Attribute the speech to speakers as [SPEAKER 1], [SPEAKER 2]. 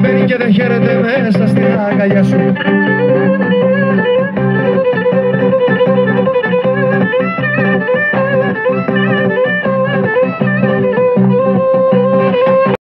[SPEAKER 1] μπαίνει και δεν χαίρεται μέσα στην αγκαλιά σου.